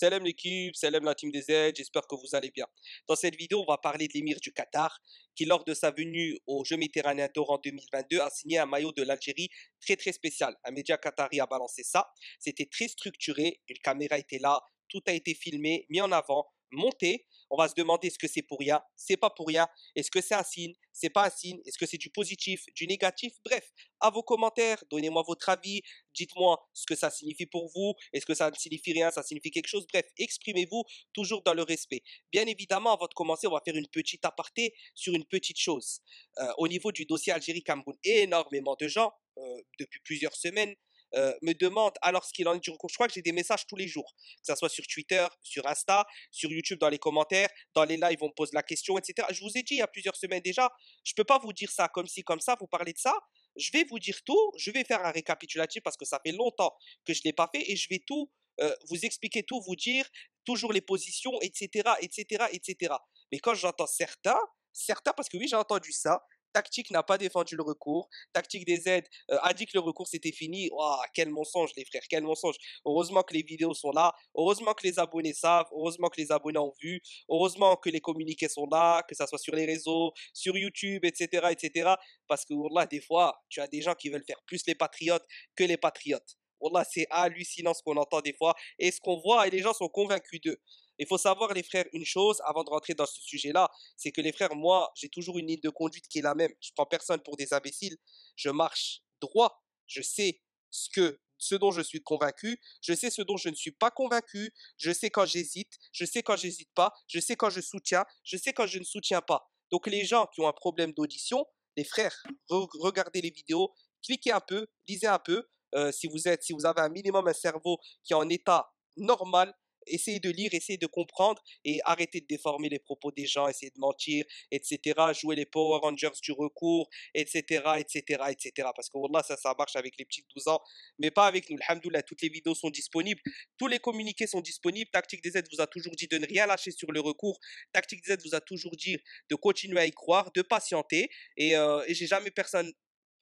Salam l'équipe, salam la team des aides, j'espère que vous allez bien. Dans cette vidéo, on va parler de l'émir du Qatar, qui lors de sa venue au Jeux Méditerranéens d'Or en 2022 a signé un maillot de l'Algérie très très spécial. Un média qatari a balancé ça, c'était très structuré, une caméra était là, tout a été filmé, mis en avant, monter, on va se demander est-ce que c'est pour rien, c'est pas pour rien, est-ce que c'est un signe, c'est pas un signe, est-ce que c'est du positif, du négatif, bref, à vos commentaires, donnez-moi votre avis, dites-moi ce que ça signifie pour vous, est-ce que ça ne signifie rien, ça signifie quelque chose, bref, exprimez-vous toujours dans le respect. Bien évidemment, avant de commencer, on va faire une petite aparté sur une petite chose. Euh, au niveau du dossier Algérie-Cameroun, énormément de gens, euh, depuis plusieurs semaines, euh, me demande alors ce qu'il en est du recours. Je crois que j'ai des messages tous les jours, que ce soit sur Twitter, sur Insta, sur YouTube dans les commentaires, dans les lives, on me pose la question, etc. Je vous ai dit il y a plusieurs semaines déjà, je ne peux pas vous dire ça comme ci, comme ça, vous parlez de ça. Je vais vous dire tout, je vais faire un récapitulatif parce que ça fait longtemps que je ne l'ai pas fait et je vais tout euh, vous expliquer, tout vous dire, toujours les positions, etc., etc., etc. Mais quand j'entends certains, certains, parce que oui, j'ai entendu ça, Tactique n'a pas défendu le recours. Tactique des aides euh, a dit que le recours c'était fini. Oh, quel mensonge les frères, quel mensonge. Heureusement que les vidéos sont là. Heureusement que les abonnés savent. Heureusement que les abonnés ont vu. Heureusement que les communiqués sont là, que ça soit sur les réseaux, sur YouTube, etc., etc. Parce que là, des fois, tu as des gens qui veulent faire plus les patriotes que les patriotes. Wallah, c'est hallucinant ce qu'on entend des fois et ce qu'on voit et les gens sont convaincus d'eux. Il faut savoir, les frères, une chose avant de rentrer dans ce sujet-là, c'est que les frères, moi, j'ai toujours une ligne de conduite qui est la même. Je prends personne pour des imbéciles. Je marche droit. Je sais ce que ce dont je suis convaincu, je sais ce dont je ne suis pas convaincu, je sais quand j'hésite, je sais quand j'hésite pas, je sais quand je soutiens, je sais quand je ne soutiens pas. Donc les gens qui ont un problème d'audition, les frères, regardez les vidéos, cliquez un peu, lisez un peu. Euh, si vous êtes, si vous avez un minimum un cerveau qui est en état normal, essayez de lire, essayez de comprendre et arrêtez de déformer les propos des gens, essayez de mentir, etc. Jouer les Power Rangers du recours, etc., etc., etc. Parce que Wallah, ça, ça marche avec les petits 12 ans, mais pas avec nous. Alhamdoulilah, toutes les vidéos sont disponibles, tous les communiqués sont disponibles. Tactique des aides vous a toujours dit de ne rien lâcher sur le recours. Tactique des aides vous a toujours dit de continuer à y croire, de patienter. Et, euh, et j'ai jamais personne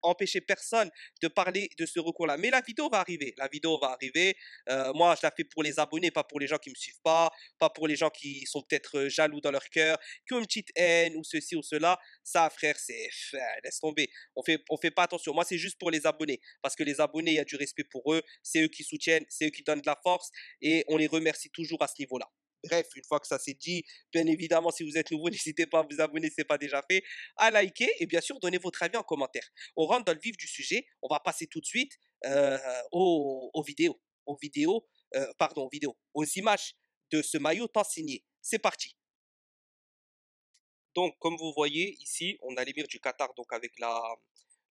empêcher personne de parler de ce recours-là. Mais la vidéo va arriver. La vidéo va arriver. Euh, moi, je la fais pour les abonnés, pas pour les gens qui me suivent pas, pas pour les gens qui sont peut-être euh, jaloux dans leur cœur, qui ont une petite haine ou ceci ou cela. Ça, frère, c'est laisse tomber. On fait, on fait pas attention. Moi, c'est juste pour les abonnés, parce que les abonnés, il y a du respect pour eux. C'est eux qui soutiennent, c'est eux qui donnent de la force, et on les remercie toujours à ce niveau-là. Bref, une fois que ça s'est dit, bien évidemment, si vous êtes nouveau, n'hésitez pas à vous abonner si ce n'est pas déjà fait, à liker et bien sûr, donnez votre avis en commentaire. On rentre dans le vif du sujet. On va passer tout de suite euh, aux, vidéos. Aux vidéos, euh, pardon, aux vidéos, aux images de ce maillot tant signé. C'est parti. Donc, comme vous voyez ici, on a l'émir du Qatar, donc avec la,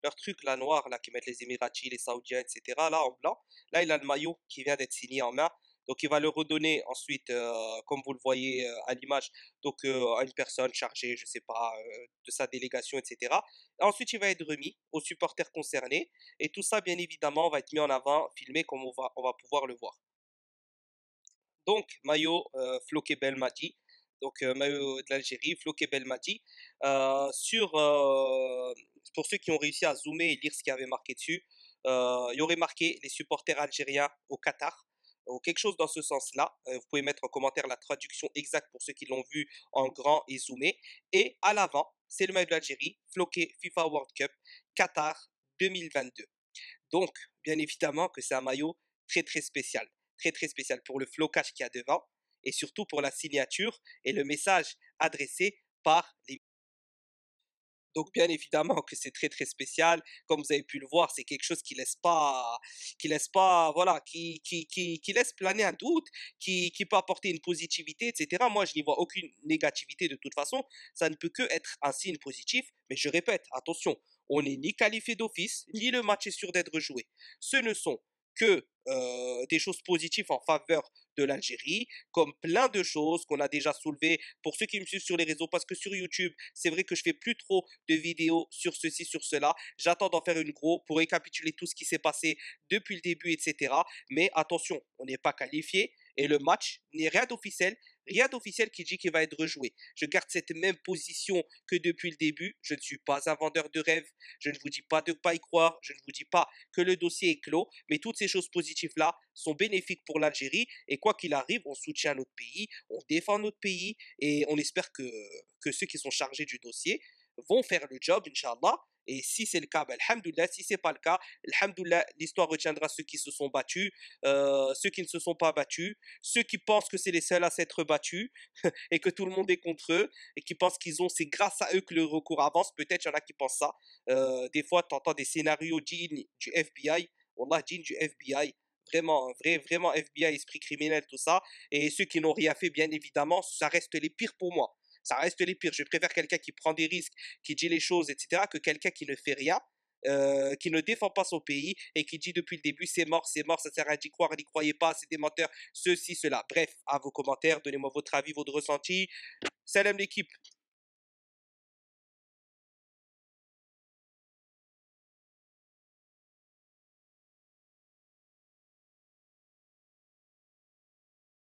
leur truc là noir là qui mettent les Émiratis, les Saoudiens, etc. Là en blanc. Là, il a le maillot qui vient d'être signé en main. Donc il va le redonner ensuite, euh, comme vous le voyez euh, à l'image, donc euh, à une personne chargée, je ne sais pas, de sa délégation, etc. ensuite, il va être remis aux supporters concernés. Et tout ça, bien évidemment, va être mis en avant, filmé, comme on va, pouvoir le voir. Donc, maillot Floqué Belmadi. Donc, maillot de l'Algérie, Floqué Belmadi. sur, pour ceux qui ont réussi à zoomer et lire ce qui avait marqué dessus, il y aurait marqué les supporters algériens au Qatar ou quelque chose dans ce sens-là. Euh, vous pouvez mettre en commentaire la traduction exacte pour ceux qui l'ont vu en grand et zoomé. Et à l'avant, c'est le maillot de l'Algérie, floqué FIFA World Cup Qatar 2022. Donc, bien évidemment que c'est un maillot très très spécial. Très très spécial pour le flocage qu'il y a devant et surtout pour la signature et le message adressé par les donc bien évidemment que c'est très très spécial. Comme vous avez pu le voir, c'est quelque chose qui laisse pas, qui laisse pas, voilà, qui, qui, qui, laisse planer un doute, qui, qui peut apporter une positivité, etc. Moi, je n'y vois aucune négativité de toute façon. Ça ne peut que être un signe positif. Mais je répète, attention, on n'est ni qualifié d'office, ni le match est sûr d'être joué. Ce ne sont que des choses positives en faveur de l'Algérie, comme plein de choses qu'on a déjà soulevées pour ceux qui me suivent sur les réseaux, parce que sur YouTube, c'est vrai que je fais plus trop de vidéos sur ceci, sur cela. J'attends d'en faire une gros pour récapituler tout ce qui s'est passé depuis le début, etc. Mais attention, on n'est pas qualifié Et le match n'est rien d'officiel, rien d'officiel qui dit qu'il va être rejoué. Je garde cette même position que depuis le début. Je ne suis pas un vendeur de rêves. Je ne vous dis pas de pas y croire. Je ne vous dis pas que le dossier est clos. Mais toutes ces choses positives-là sont bénéfiques pour l'Algérie. Et quoi qu'il arrive, on soutient notre pays, on défend notre pays. Et on espère que, que ceux qui sont chargés du dossier vont faire le job, Inch'Allah. Et si c'est le cas, ben, alhamdoulilah. Si c'est pas le cas, alhamdoulilah, l'histoire retiendra ceux qui se sont battus, euh, ceux qui ne se sont pas battus, ceux qui pensent que c'est les seuls à s'être battus et que tout le monde est contre eux et qui pensent qu'ils ont, c'est grâce à eux que le recours avance. Peut-être il y en a qui pensent ça. Euh, des fois, tu entends des scénarios dignes du FBI. Wallah, dignes du FBI vraiment, vrai, vraiment FBI, esprit criminel, tout ça. Et ceux qui n'ont rien fait, bien évidemment, ça reste les pires pour moi ça reste les pires. Je préfère quelqu'un qui prend des risques, qui dit les choses, etc., que quelqu'un qui ne fait rien, euh, qui ne défend pas son pays et qui dit depuis le début c'est mort, c'est mort, ça sert à d'y croire, n'y croyez pas, c'est des menteurs, ceci, cela. Bref, à vos commentaires, donnez-moi votre avis, votre ressenti. Salam l'équipe.